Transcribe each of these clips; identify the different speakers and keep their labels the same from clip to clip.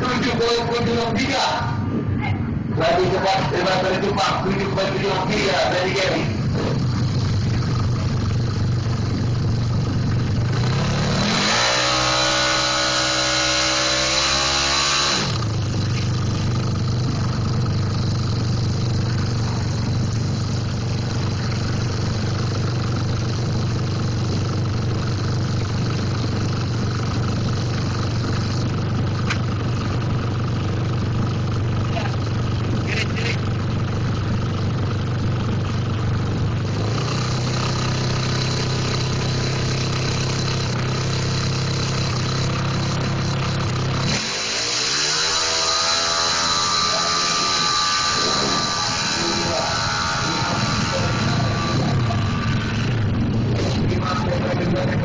Speaker 1: tujuh puluh tujuh tiga. Lagi cepat, terima tujuh tiga dari Gary.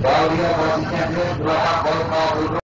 Speaker 1: Kalau dia posisinya dua, dua, dua, dua,